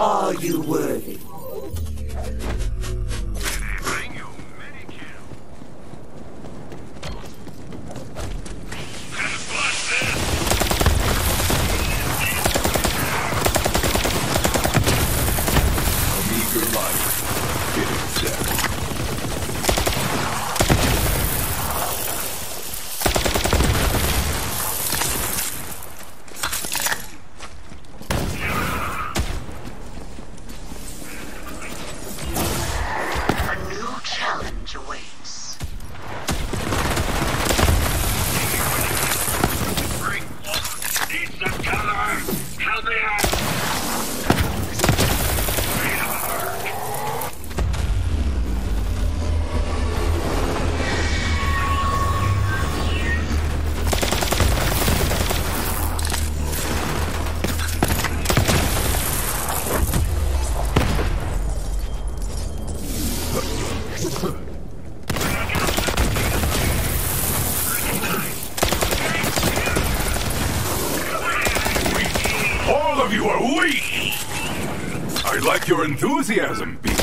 Are you worthy? enthusiasm.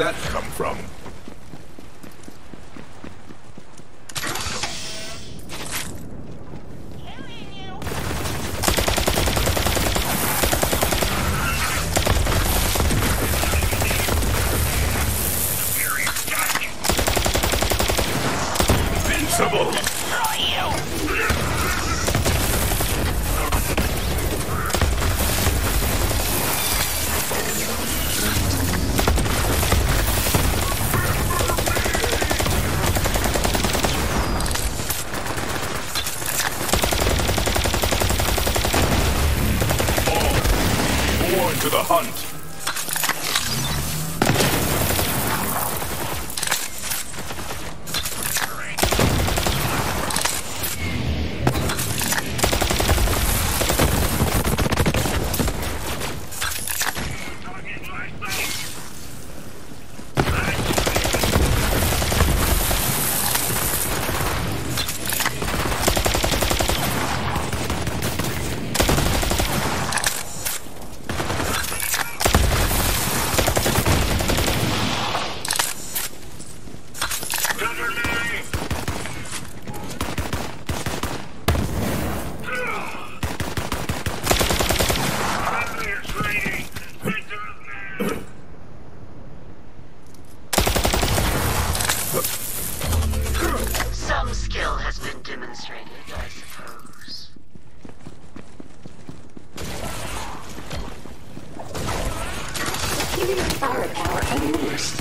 that come from? Some skill has been demonstrated, I suppose. Helium firepower unleashed.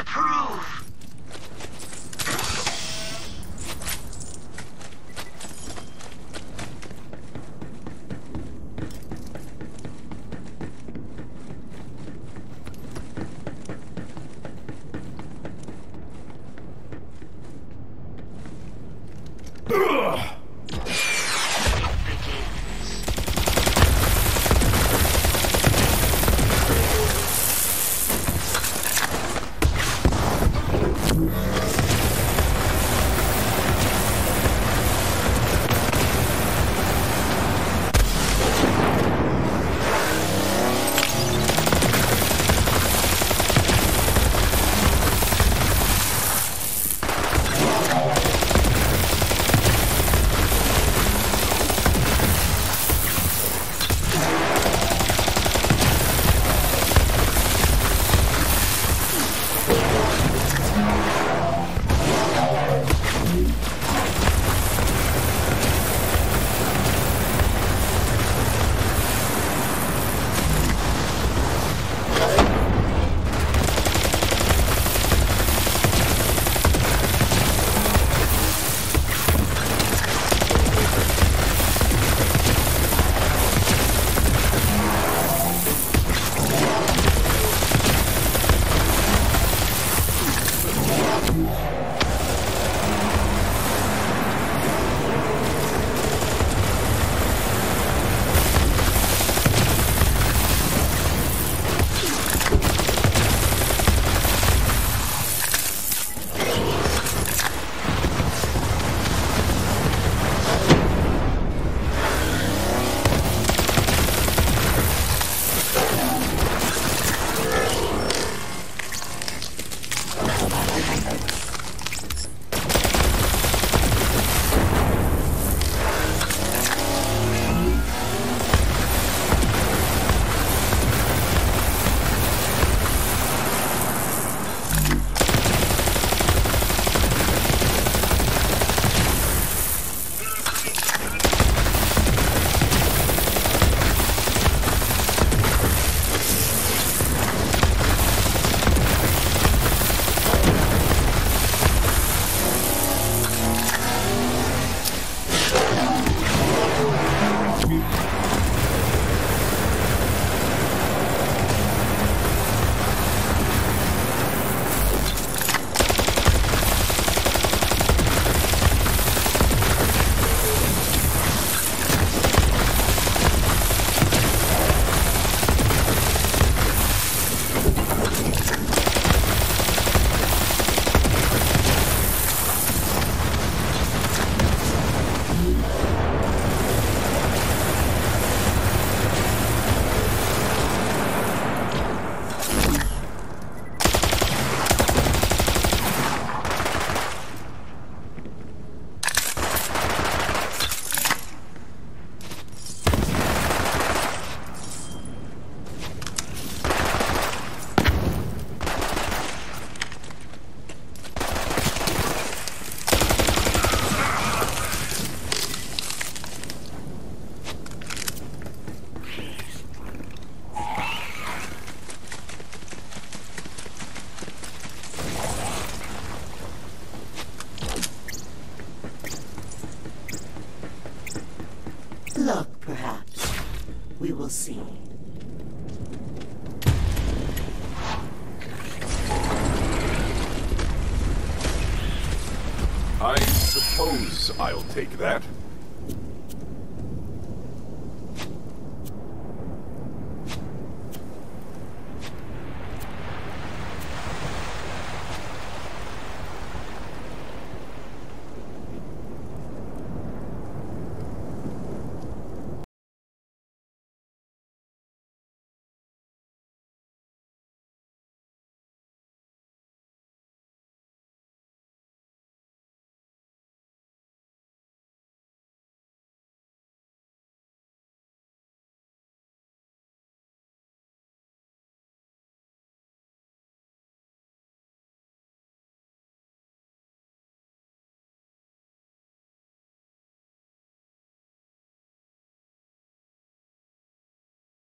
to prove. See. I suppose I'll take that.